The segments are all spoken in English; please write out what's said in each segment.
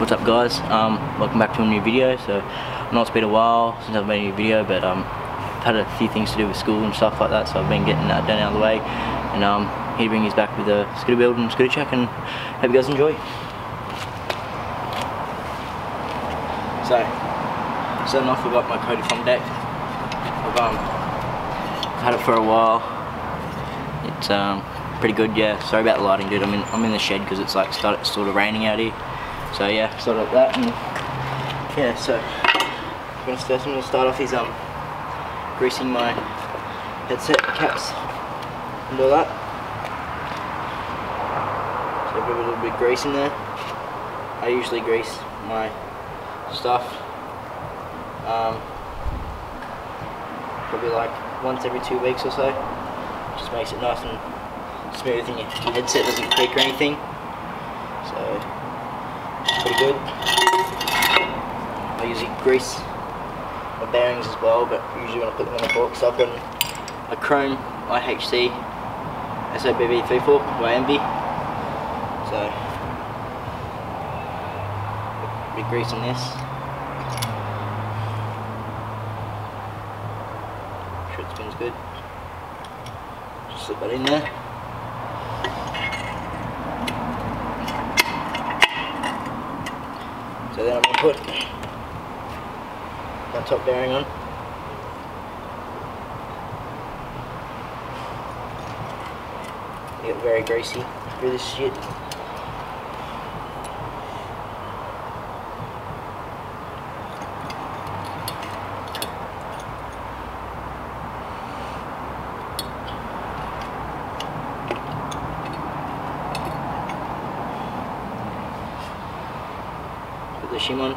What's up guys? Um, welcome back to a new video. So I know it's been a while since I've made a new video but um, I've had a few things to do with school and stuff like that so I've been getting that done out of the way and um, here bring you back with a scooter build and scooter check and hope you guys enjoy. So, starting off we've got my Cody Flom deck. I've um, had it for a while. It's um, pretty good, yeah. Sorry about the lighting, dude. I'm in I'm in the shed because it's like started sort of raining out here. So yeah, started like that and yeah. So I'm gonna first I'm gonna start off is um greasing my headset caps and all that. So a little bit of grease in there. I usually grease my stuff. Um, probably like once every two weeks or so. Just makes it nice and smooth and your headset doesn't creak or anything. So, pretty good. I usually grease my bearings as well, but usually when I put them on the forks, I've got a Chrome IHC SOBB 34 by Envy. So, bit grease on this. Sure it spins good. Just slip that in there. So then I'm going to put my top bearing on. Get very greasy through this shit. The shim on.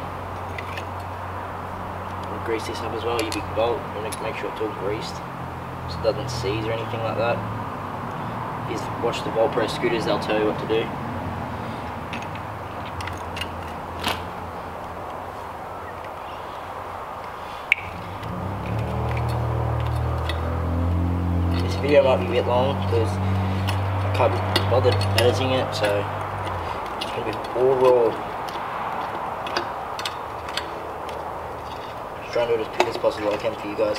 Grease this up as well, your big bolt. You make sure it's all greased so it doesn't seize or anything like that. If watch the Vault Pro Scooters, they'll tell you what to do. This video might be a bit long because I can't be bothered editing it, so it's going to be all raw. Trying to it as quick as possible I can for you guys.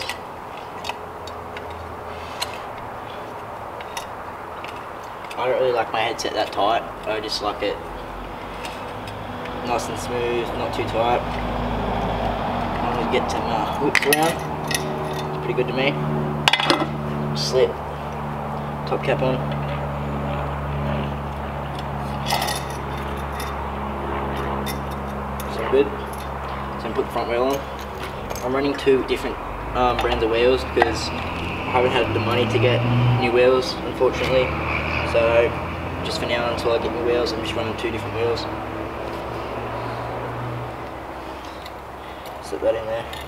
I don't really like my headset that tight. I just like it nice and smooth, not too tight. I'm gonna get some uh, whipped around. It's pretty good to me. Slip top cap on. So good. So put the front wheel on. I'm running two different um, brands of wheels because I haven't had the money to get new wheels, unfortunately. So just for now until I get new wheels, I'm just running two different wheels. Slip that in there.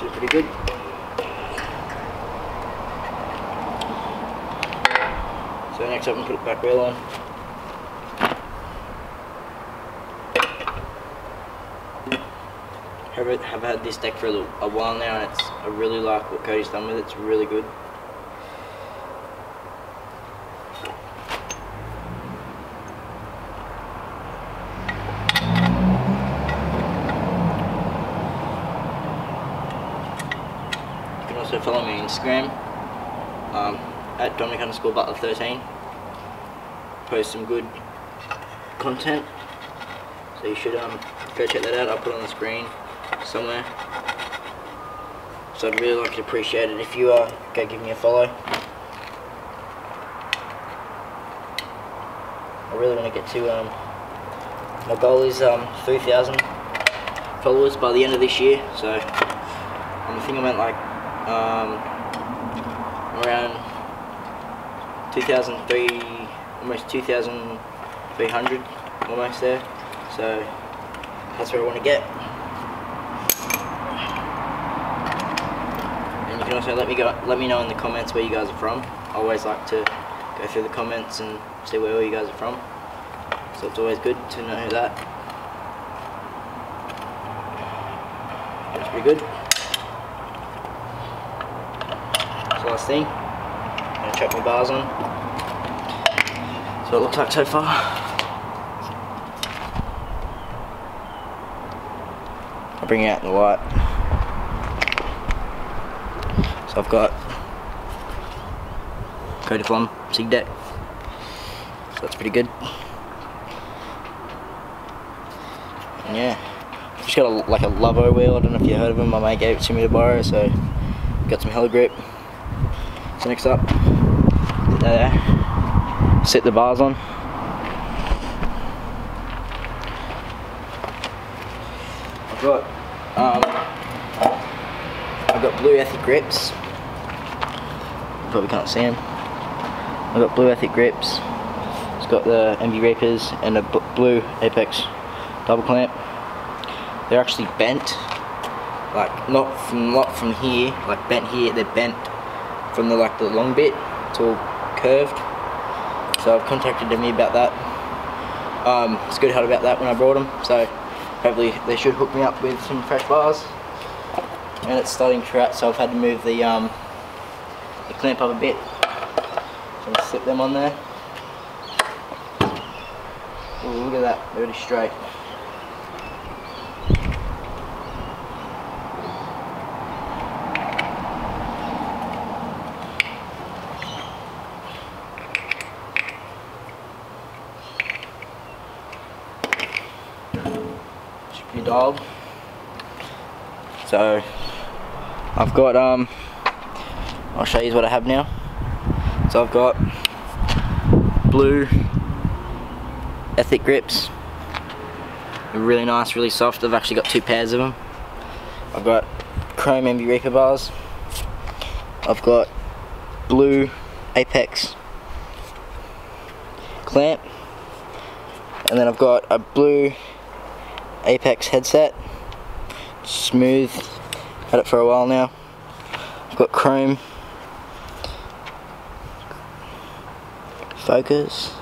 Which is pretty good. So next up, I'm put the back wheel on. Have, it, have had this deck for a, a while now, and it's I really like what Cody's done with it. It's really good. You can also follow me on Instagram um, at Dominic underscore Butler 13. Post some good content. So you should um, go check that out. I'll put it on the screen somewhere. So I'd really like to appreciate it if you uh, go give me a follow. I really want to get to um, my goal is um, 3,000 followers by the end of this year. So um, I think I went like um, around 2003, almost 2,300, almost there. So that's where I want to get. And you can also let me go, let me know in the comments where you guys are from. I always like to go through the comments and see where all you guys are from. So it's always good to know that. That's pretty good. So last thing, I'm gonna chuck my bars on. So it looks like so far. I'll bring out the light. So I've got Cody Flom Sig deck. So that's pretty good. And yeah, just got a, like a Lovo wheel. I don't know if you heard of them. My mate gave it to me to borrow, so got some Hella Grip. So next up, there, set the bars on. I've got um, I've got blue Ethic grips. Probably can't see them. I've got blue Ethic grips. It's got the Envy Reapers and a blue Apex double clamp. They're actually bent, like not from not from here, like bent here. They're bent from the like the long bit. It's all curved. So I've contacted them about that. Um, it's good heard about that when I brought them. So hopefully they should hook me up with some fresh bars. And it's starting to rat, so I've had to move the um, the clamp up a bit. I'll slip them on there. Ooh, look at that, they're really straight. Should dog. So I've got um I'll show you what I have now. So I've got blue Ethic grips. They're really nice, really soft. I've actually got two pairs of them. I've got chrome Envy Reaper bars. I've got blue Apex clamp. And then I've got a blue Apex headset. Smooth. Had it for a while now. I've got chrome. Focus.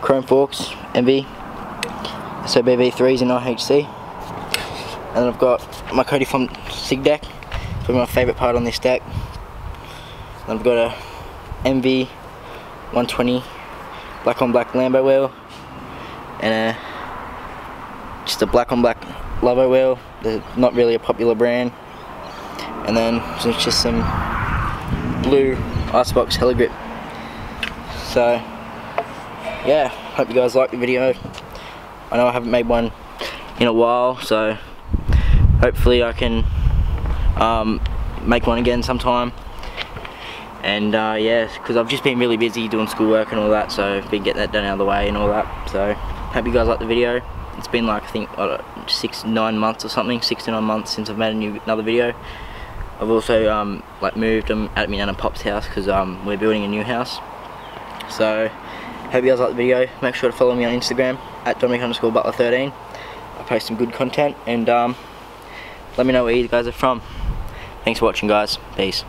Chrome forks, Envy. SOBV3s in IHC. And I've got my Cody Flom SIG deck. It's my favourite part on this deck. And I've got a Envy 120 black on black Lambo wheel and a a black on black Lovo wheel they're not really a popular brand. And then it's just some blue Icebox Hella Grip so yeah hope you guys like the video. I know I haven't made one in a while so hopefully I can um, make one again sometime. And uh, yeah because I've just been really busy doing schoolwork and all that so been getting that done out of the way and all that. So hope you guys like the video it's been like I think uh, six nine months or something six to nine months since I've made a new another video. I've also um, like moved them at me and Pop's house because um, we're building a new house. So hope you guys like the video. Make sure to follow me on Instagram at Dominic underscore Butler 13 I post some good content and um, let me know where you guys are from. Thanks for watching guys. Peace